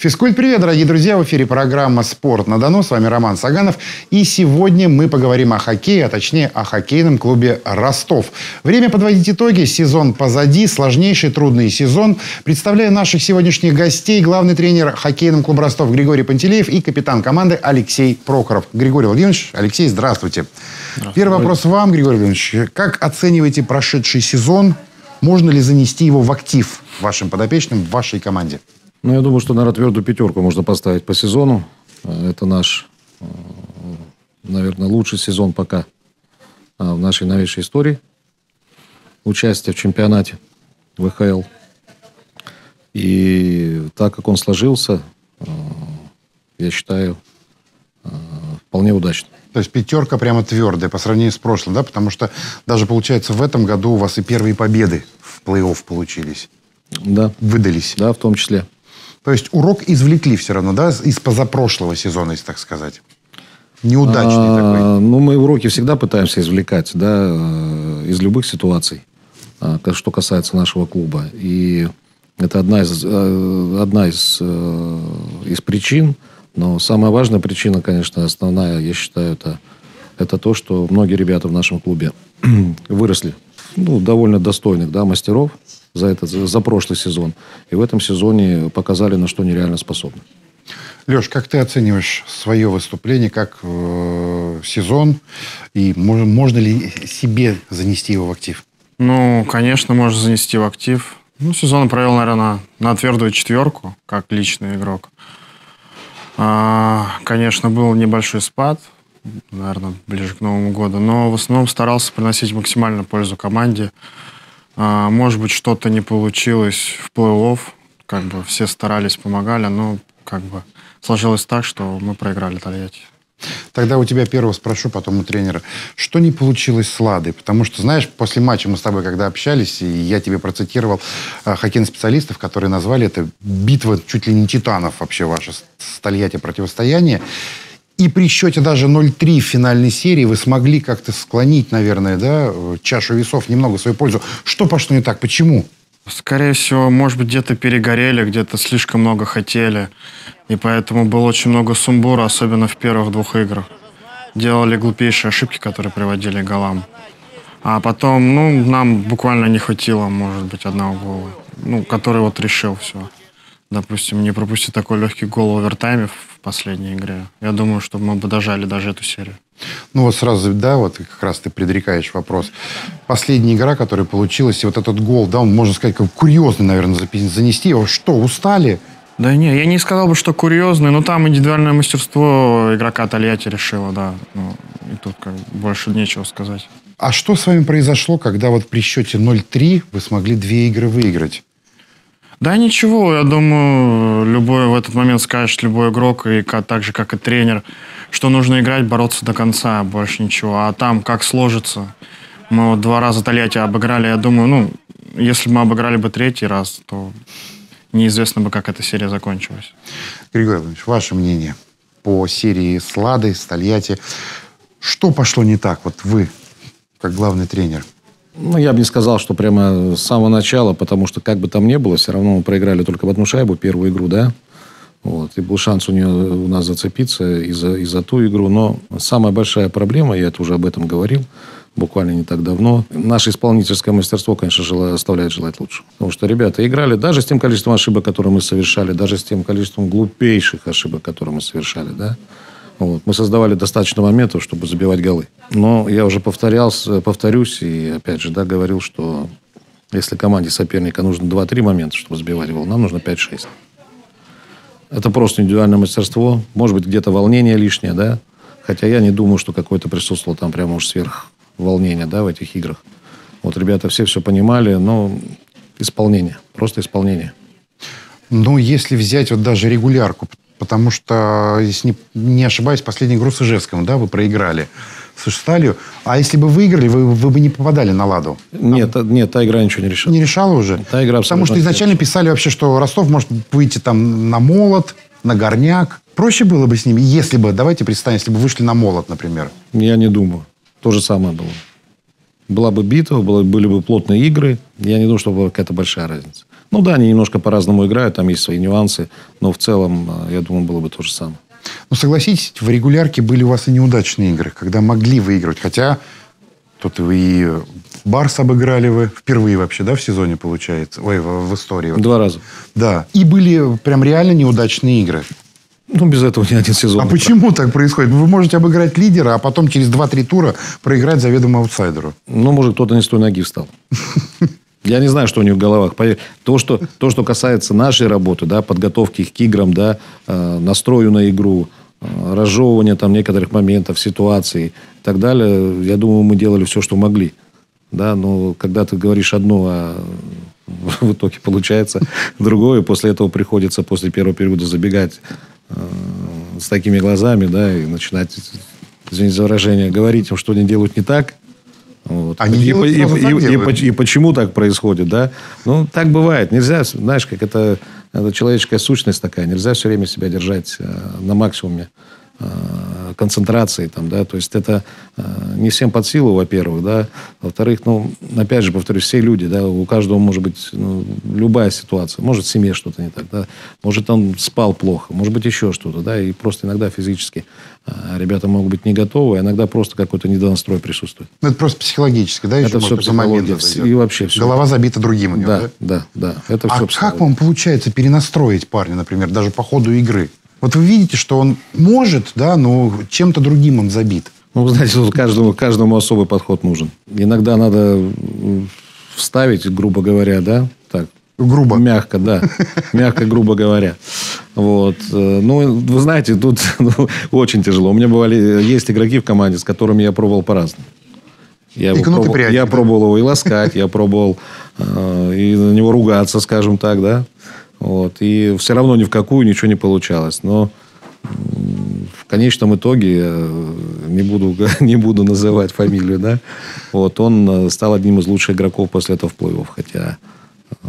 Физкульт, привет, дорогие друзья! В эфире программа «Спорт на Дону». С вами Роман Саганов. И сегодня мы поговорим о хоккее, а точнее о хоккейном клубе «Ростов». Время подводить итоги. Сезон позади. Сложнейший, трудный сезон. Представляю наших сегодняшних гостей. Главный тренер хоккейного клуба «Ростов» Григорий Пантелеев и капитан команды Алексей Прохоров. Григорий Владимирович, Алексей, здравствуйте. здравствуйте. Первый вопрос вам, Григорий Владимирович. Как оцениваете прошедший сезон? Можно ли занести его в актив вашим подопечным, в вашей команде? Ну, я думаю, что, наверное, твердую пятерку можно поставить по сезону. Э, это наш, э, наверное, лучший сезон пока э, в нашей новейшей истории. Участие в чемпионате ВХЛ. И так как он сложился, я считаю, вполне удачно. То есть пятерка прямо твердая по сравнению с прошлым, да? Потому что даже, получается, в этом году у вас и первые победы в плей-офф получились. Да. Выдались. Да, в том числе. То есть урок извлекли все равно, да, из позапрошлого сезона, если так сказать. Неудачный а, такой. Ну, мы уроки всегда пытаемся извлекать, да, э, из любых ситуаций, а, что касается нашего клуба. И это одна из, э, одна из, э, из причин. Но самая важная причина, конечно, основная, я считаю, это, это то, что многие ребята в нашем клубе выросли. Ну, довольно достойных, да, мастеров за, этот, за прошлый сезон. И в этом сезоне показали, на что нереально способны. Леш, как ты оцениваешь свое выступление, как э, сезон, и можно, можно ли себе занести его в актив? Ну, конечно, можно занести в актив. Ну, сезон провел, наверное, на, на твердую четверку, как личный игрок. А, конечно, был небольшой спад, наверное, ближе к Новому году, но в основном старался приносить максимально пользу команде. А, может быть, что-то не получилось в плей-офф. Как бы все старались, помогали, но как бы сложилось так, что мы проиграли Тольятти. Тогда у тебя первого спрошу, потом у тренера. Что не получилось с Ладой? Потому что, знаешь, после матча мы с тобой когда общались, и я тебе процитировал э, хоккейных специалистов, которые назвали это битва чуть ли не титанов вообще ваше с Тольятти противостояние. И при счете даже 0-3 в финальной серии вы смогли как-то склонить, наверное, да, чашу весов немного в свою пользу. Что пошло не так? Почему? Скорее всего, может быть, где-то перегорели, где-то слишком много хотели. И поэтому было очень много сумбура, особенно в первых двух играх. Делали глупейшие ошибки, которые приводили к голам. А потом, ну, нам буквально не хватило, может быть, одного гола. Ну, который вот решил все допустим, не пропустить такой легкий гол в овертайме в последней игре, я думаю, что мы бы дожали даже эту серию. Ну вот сразу, да, вот как раз ты предрекаешь вопрос. Последняя игра, которая получилась, и вот этот гол, да, он, можно сказать, как курьезный, наверное, занести. Его что, устали? Да не, я не сказал бы, что курьезный, но там индивидуальное мастерство игрока Тольятти решило, да. Ну, и тут как больше нечего сказать. А что с вами произошло, когда вот при счете 0-3 вы смогли две игры выиграть? Да ничего, я думаю, любой в этот момент скажет любой игрок, и так же, как и тренер, что нужно играть, бороться до конца, больше ничего. А там как сложится. Мы вот два раза Тольятти обыграли, я думаю, ну, если бы мы обыграли бы третий раз, то неизвестно бы, как эта серия закончилась. Григорий Владимирович, ваше мнение по серии с Ладой, с Тольятти. Что пошло не так, вот вы, как главный тренер? Ну, я бы не сказал, что прямо с самого начала, потому что как бы там ни было, все равно мы проиграли только в одну шайбу, первую игру, да. Вот. И был шанс у, нее, у нас зацепиться и за, и за ту игру. Но самая большая проблема, я это уже об этом говорил, буквально не так давно. Наше исполнительское мастерство, конечно, желает, оставляет желать лучше. Потому что ребята играли даже с тем количеством ошибок, которые мы совершали, даже с тем количеством глупейших ошибок, которые мы совершали, да. Вот. Мы создавали достаточно моментов, чтобы забивать голы. Но я уже повторялся, повторюсь и опять же да, говорил, что если команде соперника нужно 2-3 момента, чтобы забивать гол, нам нужно 5-6. Это просто индивидуальное мастерство. Может быть, где-то волнение лишнее, да. Хотя я не думаю, что какое-то присутствовало там прямо уж сверх волнения, да, в этих играх. Вот ребята все все понимали, но исполнение, просто исполнение. Ну, если взять вот даже регулярку, Потому что, если не, не ошибаюсь, последнюю игру с Ижевском, да, вы проиграли с Сталью. А если бы выиграли, вы, вы бы не попадали на ладу? Нет, Там... нет, та игра ничего не решила. Не решала уже? Та игра Потому что изначально писали вообще, что Ростов может выйти там на молот, на горняк. Проще было бы с ними, если бы, давайте представим, если бы вышли на молот, например. Я не думаю. То же самое было. Была бы битва, были бы плотные игры. Я не думаю, что была какая-то большая разница. Ну да, они немножко по-разному играют, там есть свои нюансы, но в целом, э, я думаю, было бы то же самое. Ну, согласитесь, в регулярке были у вас и неудачные игры, когда могли выигрывать. Хотя тут вы и Барс обыграли вы впервые вообще, да, в сезоне, получается? Ой, в, в истории. Два раза. Да. И были прям реально неудачные игры. Ну, без этого ни один сезон. А почему так происходит? Вы можете обыграть лидера, а потом через 2-3 тура проиграть заведомо аутсайдеру. Ну, может, кто-то не с той ноги встал. Я не знаю, что у них в головах. То, что, то, что касается нашей работы, да, подготовки к играм, да, э, настрою на игру, э, разжевывания там некоторых моментов, ситуаций и так далее, я думаю, мы делали все, что могли. Да, но когда ты говоришь одно, а в итоге получается другое, после этого приходится после первого периода забегать э, с такими глазами, да, и начинать, извините за выражение, говорить им, что они делают не так. Вот. Они и, и, и, и, и, почему так происходит, да? Ну, так бывает. Нельзя, знаешь, как это, это человеческая сущность такая. Нельзя все время себя держать э, на максимуме концентрации там, да, то есть это э, не всем под силу, во-первых, да, во-вторых, ну, опять же, повторюсь, все люди, да, у каждого может быть ну, любая ситуация, может в семье что-то не так, да, может он спал плохо, может быть еще что-то, да, и просто иногда физически э, ребята могут быть не готовы, а иногда просто какой-то недонастрой присутствует. Ну, это просто психологически, да? Это еще, все момент психология, зайдет. и вообще все. Голова забита другим у него, да? Да, да, да, это А все как вам получается перенастроить парня, например, даже по ходу игры? Вот вы видите, что он может, да, но чем-то другим он забит. Ну, вы знаете, тут каждому, каждому особый подход нужен. Иногда надо вставить, грубо говоря, да, так, Грубо. Мягко, да. Мягко, грубо говоря. Вот. Э, Ну, вы знаете, тут ну, очень тяжело. У меня бывали, есть игроки в команде, с которыми я пробовал по-разному. Я, И пробовал, пряник, я да? пробовал его и ласкать, я пробовал э, и на него ругаться, скажем так, да. Вот. И все равно ни в какую ничего не получалось. Но в конечном итоге, э, не буду, не буду называть фамилию, да, вот, он э, стал одним из лучших игроков после этого в плей-офф. Хотя э,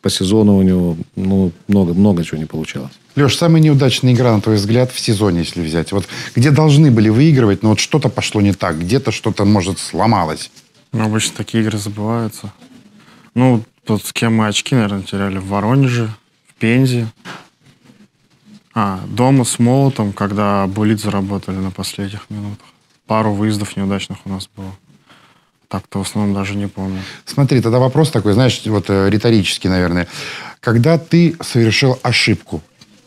по сезону у него ну, много, много чего не получалось. Леш, самая неудачная игра, на твой взгляд, в сезоне, если взять. Вот где должны были выигрывать, но вот что-то пошло не так, где-то что-то, может, сломалось. Ну, обычно такие игры забываются. Ну, тут с кем мы очки, наверное, теряли? В Воронеже, в Пензе. А, дома с Молотом, когда Булит заработали на последних минутах. Пару выездов неудачных у нас было. Так-то в основном даже не помню. Смотри, тогда вопрос такой, знаешь, вот э, риторический, наверное. Когда ты совершил ошибку,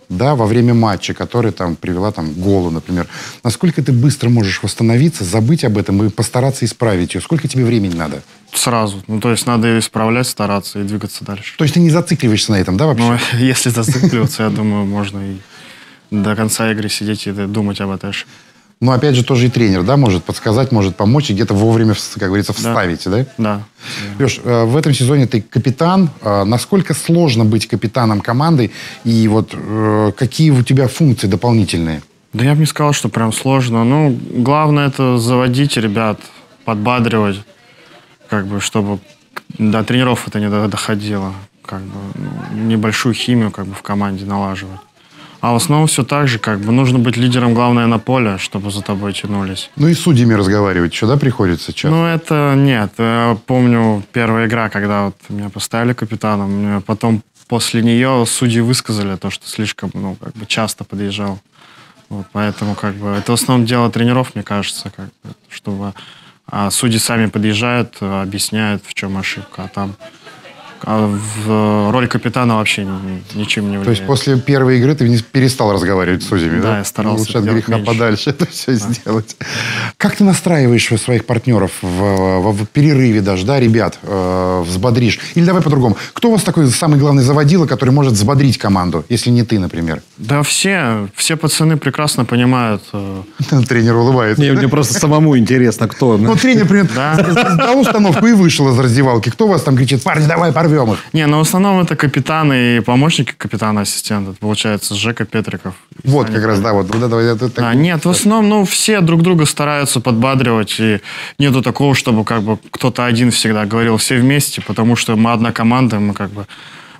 да, во время матча, которая там привела там, к голу, например, насколько ты быстро можешь восстановиться, забыть об этом и постараться исправить ее? Сколько тебе времени надо? Сразу. Ну, то есть надо ее исправлять, стараться и двигаться дальше. То есть ты не зацикливаешься на этом, да, вообще? Ну, если зацикливаться, я думаю, можно и до конца игры сидеть и думать об этой ошибке. Но опять же, тоже и тренер, да, может подсказать, может помочь и где-то вовремя, как говорится, вставить, да? Да. Леш, э, в этом сезоне ты капитан. Э, Насколько сложно быть капитаном команды? И вот э, какие у тебя функции дополнительные? Да я бы не сказал, что прям сложно. Ну, главное это заводить ребят, подбадривать, как бы, чтобы до тренеров это не до- доходило. Как бы, ну, небольшую химию как бы в команде налаживать. А в основном все так же, как бы нужно быть лидером, главное, на поле, чтобы за тобой тянулись. Ну и с судьями разговаривать еще, да, приходится часто? Ну, это нет. Я помню первая игра, когда вот меня поставили капитаном. Потом после нее судьи высказали то, что слишком, ну, как бы часто подъезжал. Вот, поэтому, как бы, это в основном дело тренеров, мне кажется, как бы, чтобы а судьи сами подъезжают, объясняют, в чем ошибка, а там а в роль капитана вообще ни- ничем не влияет. То есть после первой игры ты не перестал разговаривать с судьями, да? Да, я старался Лучше от греха меньше. подальше это все сделать. Как ты настраиваешь своих партнеров в, в- в перерыве даже, да, ребят, э, взбодришь? Или давай по-другому. Кто у вас такой самый главный заводила, который может взбодрить команду, если не ты, например? Да все, все пацаны прекрасно понимают, э, Тренер улыбается. Мне, мне просто самому интересно, кто. Ну, тренер, например, Да. дал установку и вышел из раздевалки. Кто у вас там кричит, парни, давай порвем их? Не, ну в основном это капитаны и помощники капитана ассистента. Это получается Жека Петриков. Вот как раз, да, вот. вот это, вот это так- А, нет, в основном, ну, все друг друга стараются подбадривать, и нету такого, чтобы как бы кто-то один всегда говорил все вместе, потому что мы одна команда, мы как бы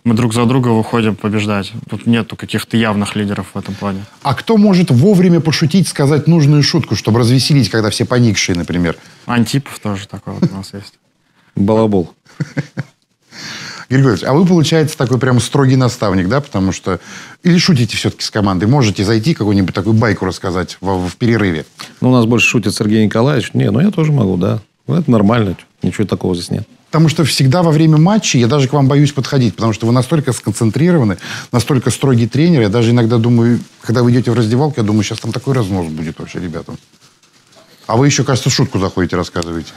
мы друг за друга выходим побеждать. Тут нету каких-то явных лидеров в этом плане. А кто может вовремя пошутить, сказать нужную шутку, чтобы развеселить, когда все поникшие, например? Антипов тоже такой вот у нас есть. Балабол. Григорьевич, а вы, получается, такой прям строгий наставник, да? Потому что... Или шутите все-таки с командой? Можете зайти, какую-нибудь такую байку рассказать в, в перерыве? Ну, у нас больше шутит Сергей Николаевич. Не, ну я тоже могу, да. Ну, это нормально. Ничего такого здесь нет. Потому что всегда во время матча я даже к вам боюсь подходить, потому что вы настолько сконцентрированы, настолько строгий тренер. Я даже иногда думаю, когда вы идете в раздевалку, я думаю, сейчас там такой разнос будет вообще ребятам. А вы еще, кажется, шутку заходите, рассказываете.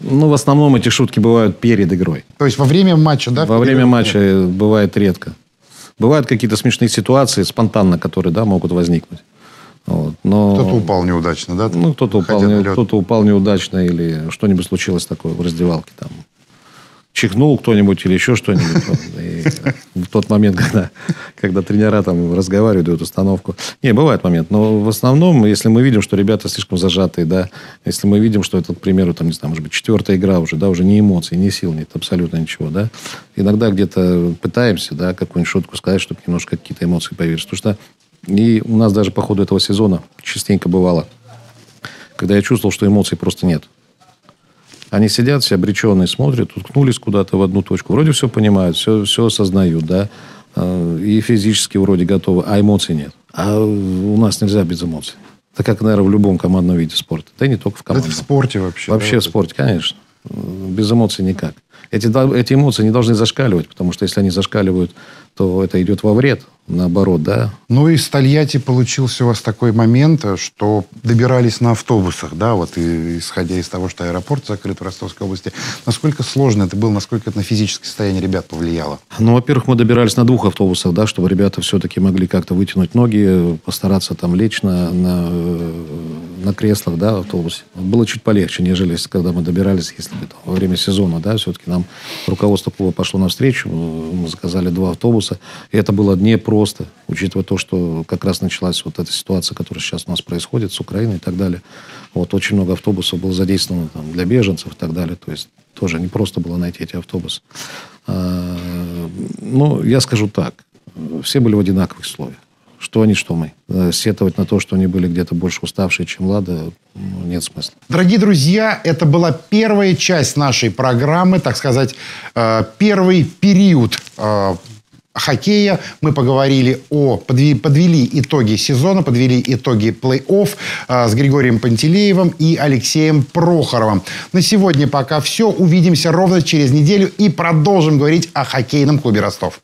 Ну, в основном эти шутки бывают перед игрой. То есть во время матча, да? Во время матча бывает редко. Бывают какие-то смешные ситуации спонтанно, которые да, могут возникнуть. Вот. Но... Кто-то упал неудачно, да? Ну, кто-то упал, не, кто-то упал неудачно или что-нибудь случилось такое в раздевалке. Там, чихнул кто-нибудь или еще что-нибудь. И в тот момент, когда, тренера там разговаривают, дают установку. Не, бывает момент. Но в основном, если мы видим, что ребята слишком зажатые, да, если мы видим, что это, к примеру, там, не знаю, может быть, четвертая игра уже, да, уже не эмоций, не сил, нет абсолютно ничего, да. Иногда где-то пытаемся, да, какую-нибудь шутку сказать, чтобы немножко какие-то эмоции появились. Потому что и у нас даже по ходу этого сезона частенько бывало, когда я чувствовал, что эмоций просто нет. Они сидят все обреченные, смотрят, уткнулись куда-то в одну точку. Вроде все понимают, все, все осознают, да. А, и физически вроде готовы, а эмоций нет. А у нас нельзя без эмоций. Это как, наверное, в любом командном виде спорта. Да и не только в командном. Это в спорте вообще. Вообще да? в спорте, конечно. Без эмоций никак. Эти, эти эмоции не должны зашкаливать, потому что если они зашкаливают, то это идет во вред наоборот, да. Ну и с Тольятти получился у вас такой момент, что добирались на автобусах, да, вот и, исходя из того, что аэропорт закрыт в Ростовской области. Насколько сложно это было, насколько это на физическое состояние ребят повлияло? Ну, во-первых, мы добирались на двух автобусах, да, чтобы ребята все-таки могли как-то вытянуть ноги, постараться там лечь на, на, на креслах, да, в автобусе. Было чуть полегче, нежели когда мы добирались, если бы во время сезона, да, все-таки нам руководство клуба пошло навстречу, мы заказали два автобуса, и это было не про просто, учитывая то, что как раз началась вот эта ситуация, которая сейчас у нас происходит с Украиной и так далее. Вот очень много автобусов было задействовано там, для беженцев и так далее. То есть тоже не просто было найти эти автобусы. А, ну, я скажу так. Все были в одинаковых условиях. Что они, что мы. Э, сетовать на то, что они были где-то больше уставшие, чем Лада, ну, нет смысла. Дорогие друзья, это была первая часть нашей программы, так сказать, э, первый период э, хоккея. Мы поговорили о... Подвели итоги сезона, подвели итоги плей-офф с Григорием Пантелеевым и Алексеем Прохоровым. На сегодня пока все. Увидимся ровно через неделю и продолжим говорить о хоккейном клубе Ростов.